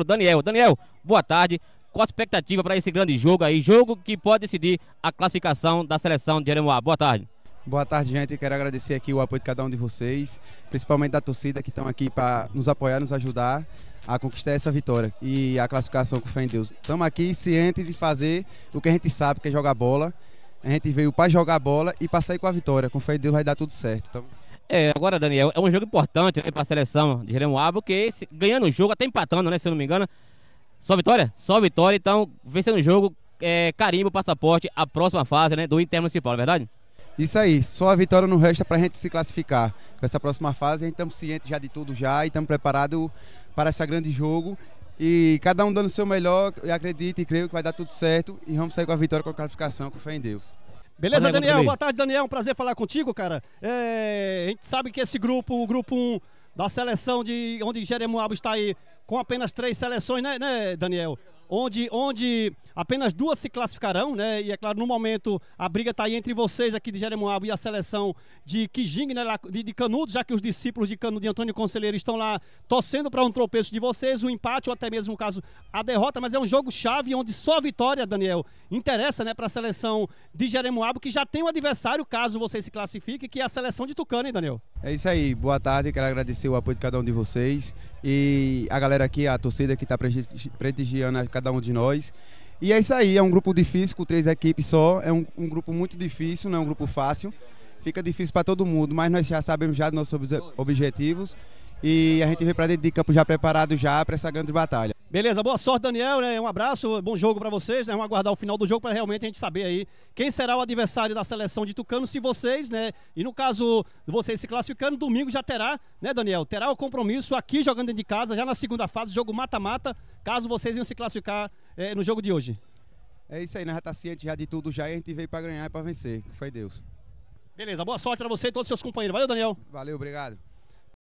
Daniel. Daniel, boa tarde. Qual a expectativa para esse grande jogo aí? Jogo que pode decidir a classificação da seleção de Jeremoá. Boa tarde. Boa tarde, gente. Quero agradecer aqui o apoio de cada um de vocês, principalmente da torcida que estão aqui para nos apoiar, nos ajudar a conquistar essa vitória e a classificação com fé em Deus. Estamos aqui cientes de fazer o que a gente sabe, que é jogar bola. A gente veio para jogar bola e para sair com a vitória. Com fé em Deus vai dar tudo certo. Então... É, agora, Daniel, é um jogo importante né, para a seleção de Jeremoá, porque se, ganhando o jogo, até empatando, né, se eu não me engano, só vitória? Só vitória, então vencendo o jogo, é, carimbo, passaporte, a próxima fase né, do Intermunicipal, é verdade? Isso aí, só a vitória não resta para a gente se classificar. Com essa próxima fase, a gente estamos cientes já de tudo já e estamos preparados para esse grande jogo. E cada um dando o seu melhor, eu acredito e creio que vai dar tudo certo e vamos sair com a vitória com a classificação, com fé em Deus. Beleza, Daniel? Boa tarde, Daniel. Um prazer falar contigo, cara. É, a gente sabe que esse grupo, o grupo 1 da seleção de onde Jeremoabo está aí com apenas três seleções, né, né Daniel? Onde, onde apenas duas se classificarão, né? E é claro, no momento a briga está aí entre vocês aqui de Jeremoabo e a seleção de Kijing, né? De, de Canudos, já que os discípulos de Canudo de Antônio Conselheiro estão lá torcendo para um tropeço de vocês, um empate ou até mesmo, no caso, a derrota, mas é um jogo chave onde só a vitória, Daniel, interessa, né, para a seleção de Jeremoabo, que já tem um adversário, caso vocês se classifiquem, que é a seleção de Tucano, hein, Daniel? É isso aí, boa tarde, quero agradecer o apoio de cada um de vocês e a galera aqui, a torcida que está prestigiando cada um de nós. E é isso aí, é um grupo difícil com três equipes só, é um, um grupo muito difícil, não é um grupo fácil. Fica difícil para todo mundo, mas nós já sabemos já dos nossos objetivos e a gente vem para dentro de campo já preparado já para essa grande batalha. Beleza, boa sorte, Daniel. Né? Um abraço, bom jogo para vocês. Né? Vamos aguardar o final do jogo para realmente a gente saber aí quem será o adversário da seleção de Tucano. Se vocês, né? E no caso de vocês se classificando, domingo já terá, né, Daniel? Terá o compromisso aqui jogando dentro de casa, já na segunda fase, jogo mata-mata, caso vocês venham se classificar é, no jogo de hoje. É isso aí, nós já tá ciente já de tudo já e a gente veio para ganhar e para vencer. Foi Deus. Beleza, boa sorte para você e todos os seus companheiros. Valeu, Daniel. Valeu, obrigado.